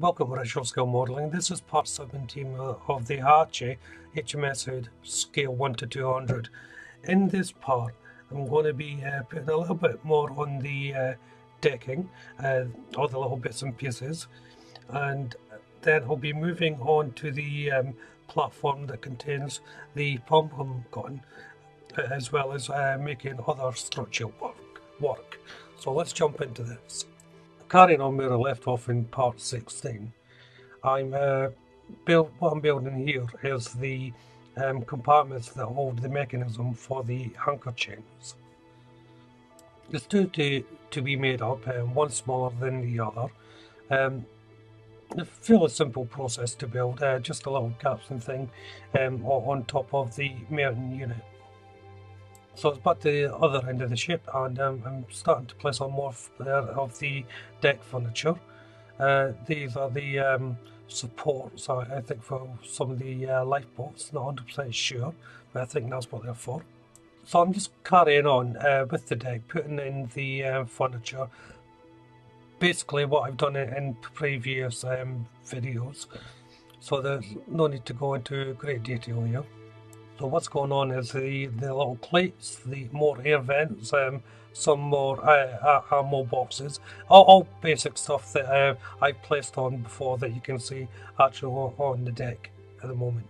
Welcome Original Scale Modelling. This is part 17 of the Hachette HMS Hood scale 1 to 200. In this part I'm going to be uh, putting a little bit more on the uh, decking, uh, all the little bits and pieces and then I'll be moving on to the um, platform that contains the pom-pom gun uh, as well as uh, making other structural work, work. So let's jump into this carrying on where I left off in part 16, I'm uh, build, what I'm building here is the um, compartments that hold the mechanism for the anchor chains. There's two to, to be made up, um, one smaller than the other. Um, a fairly simple process to build, uh, just a little capstan thing um, on top of the mounting unit. So it's back to the other end of the ship and um, I'm starting to place on more of the deck furniture. Uh, these are the um, supports, I, think, for some of the uh, lifeboats. Not 100% sure, but I think that's what they're for. So I'm just carrying on uh, with the deck, putting in the uh, furniture. Basically what I've done in previous um, videos. So there's no need to go into great detail here. So what's going on is the, the little plates, the more air vents, um, some more uh, uh, ammo boxes, all, all, basic stuff that uh, I placed on before that you can see actually on the deck at the moment.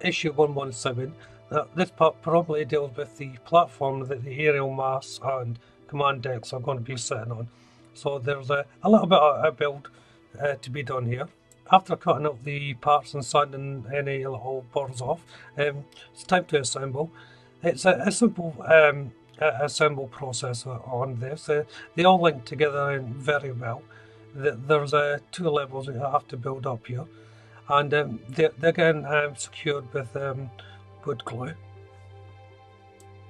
Issue 117, uh, this part probably deals with the platform that the aerial mass and command decks are going to be sitting on. So there's a, a little bit of a build uh, to be done here after cutting up the parts and sanding any little bores off, um, it's time to assemble. It's a, a simple um, assemble process on this. Uh, they all link together very well. There's uh, two levels you have to build up here, and um, they're, they're again um, secured with um, wood glue.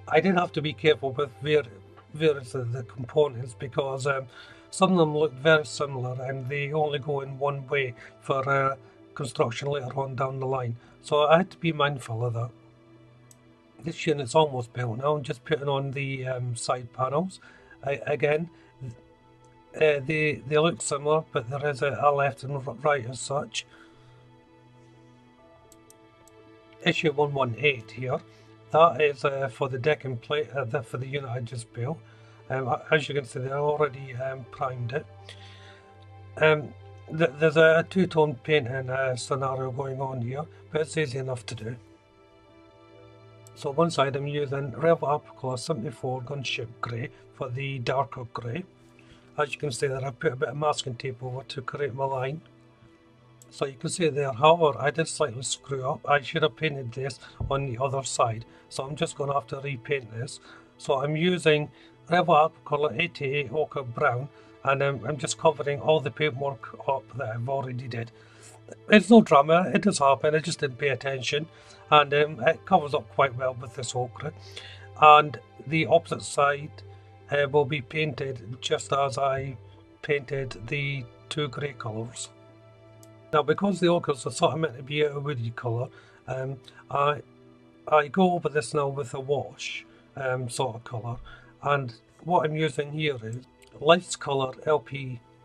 I did have to be careful with various of the components because um, some of them look very similar and they only go in one way for uh, construction later on down the line. So I had to be mindful of that. This unit's almost built now. I'm just putting on the um, side panels. I, again, uh, they, they look similar, but there is a, a left and right as such. Issue 118 here. That is uh, for the deck and plate, uh, for the unit I just built. Um, as you can see, they already um, primed it. Um, th there's a two-tone painting uh, scenario going on here, but it's easy enough to do. So one side I'm using Revell Apricolor 74 Gunship Grey for the darker grey. As you can see there, I put a bit of masking tape over to create my line. So you can see there, however, I did slightly screw up. I should have painted this on the other side. So I'm just going to have to repaint this. So I'm using Revell Aqua Color 88 Ochre Brown and um, I'm just covering all the paintwork up that I've already did. It's no drama, it does happen, I just didn't pay attention and um, it covers up quite well with this ochre. And the opposite side uh, will be painted just as I painted the two grey colours. Now because the ochres are sort of meant to be a woody colour, um, I, I go over this now with a wash um, sort of colour and what I'm using here is Lifecolor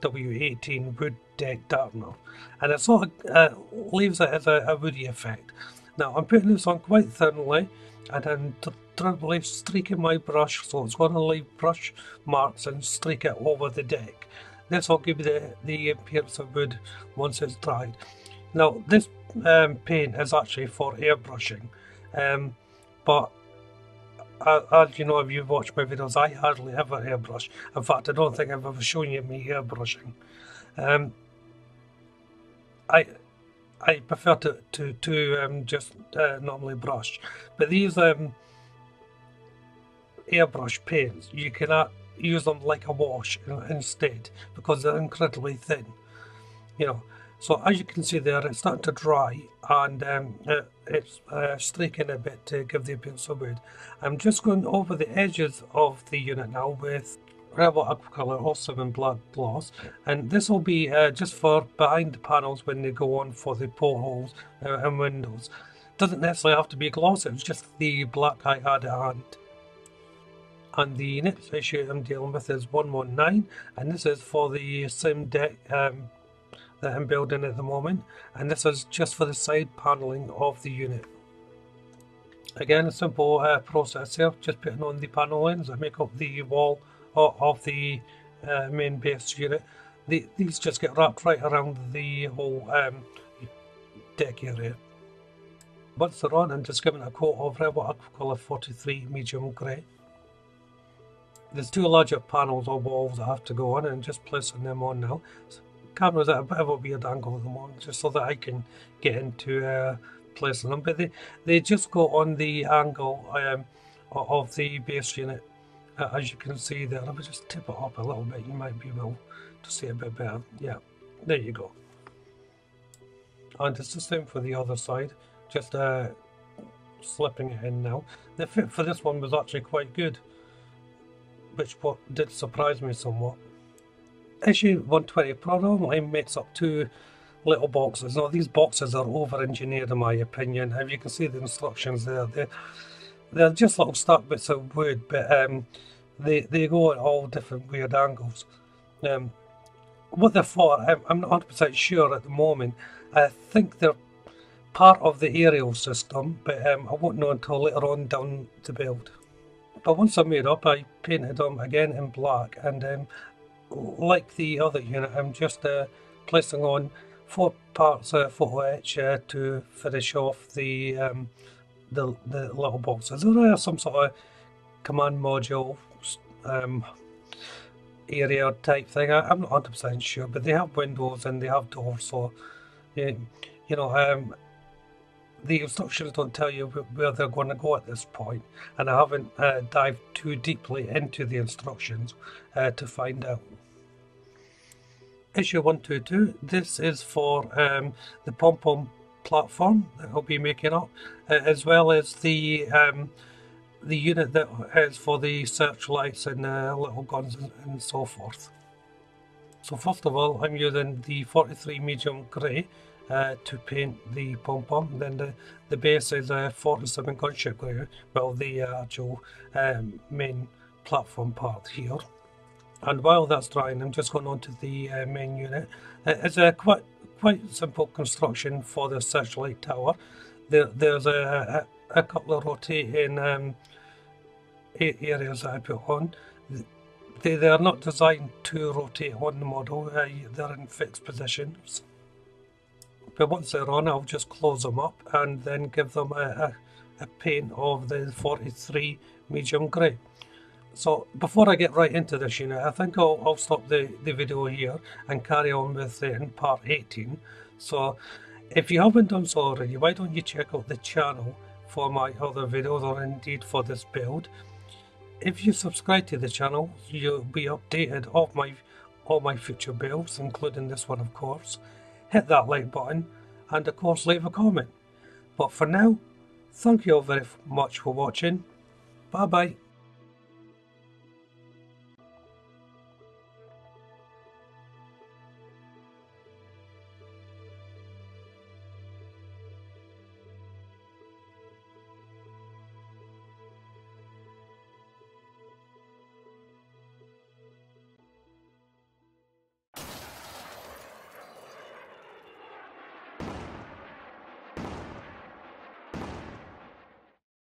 LPW18 Wood Deck Darkener and it sort of uh, leaves it as a, a, woody effect. Now I'm putting this on quite thinly and I'm deliberately streaking my brush so it's going to leave brush marks and streak it over the deck. This will give the, the appearance of wood once it's dried. Now this um, paint is actually for airbrushing um, but as you know, if you've watched my videos, I hardly ever airbrush. In fact, I don't think I've ever shown you me airbrushing. Um, I I prefer to to to um, just uh, normally brush, but these um, airbrush paints you cannot use them like a wash instead because they're incredibly thin. You know, so as you can see there, it's starting to dry and um, it, it's uh, streaking a bit to give the appearance of wood. I'm just going over the edges of the unit now with Revell Aqua Color 07 Black Gloss and this will be uh, just for behind the panels when they go on for the portholes uh, and windows. Doesn't necessarily have to be gloss, it's just the black I had at hand. And the next issue I'm dealing with is 119 and this is for the sim deck um, that I'm building at the moment and this is just for the side paneling of the unit. Again a simple uh, process here, just putting on the panel ends that make up the wall of the uh, main base unit. The, these just get wrapped right around the whole um, deck area. Once they're on, I'm just giving a coat of what I call a 43 medium grey. There's two larger panels or walls I have to go on and just placing them on now. So camera's at a bit of a weird angle at the moment just so that I can get into uh, placing them. But they, they just go on the angle um, of the base unit uh, as you can see there. Let me just tip it up a little bit. You might be able to see a bit better. Yeah, there you go. And it's the same for the other side. Just uh, slipping it in now. The fit for this one was actually quite good, which what did surprise me somewhat. Issue 120 Pro normally makes up two little boxes. Now these boxes are over-engineered in my opinion. If you can see the instructions there, they're, they're just little stuck bits of wood, but um, they, they go at all different weird angles. Um, what they're for, I'm, I'm not 100% sure at the moment. I think they're part of the aerial system, but um, I won't know until later on down the build. But once I made up, I painted them again in black, and um, like the other unit, I'm just uh, placing on four parts of photo etch uh, to finish off the, um, the the little boxes. There are some sort of command module um, area type thing. I, am not 100% sure, but they have windows and they have doors, so yeah, you know, um, the instructions don't tell you where they're going to go at this point, and I haven't uh, dived too deeply into the instructions uh, to find out. Issue 122, this is for um, the pom pom platform that I'll be making up, uh, as well as the um, the unit that is for the searchlights and uh, little guns and, so forth. So first of all, I'm using the 43 medium grey uh, to paint the pom-pom. Then the, the base is a 47 gunship grey, well the uh, actual um, main platform part here. And while that's drying, I'm just going on to the uh, main unit. Uh, it's a quite quite simple construction for the searchlight tower. There, there's a, a, a couple of rotating um, areas that I put on. They, they are not designed to rotate on the model, uh, they're in fixed positions. But once they're on, I'll just close them up and then give them a, a, a paint of the 43 medium grey. So before I get right into this you know, I think I'll, I'll stop the, the video here and carry on with it in part 18. So if you haven't done so already, why don't you check out the channel for my other videos or indeed for this build if you subscribe to the channel, you'll be updated of my all my future builds, including this one of course. Hit that like button and of course leave a comment. But for now, thank you all very much for watching. Bye bye.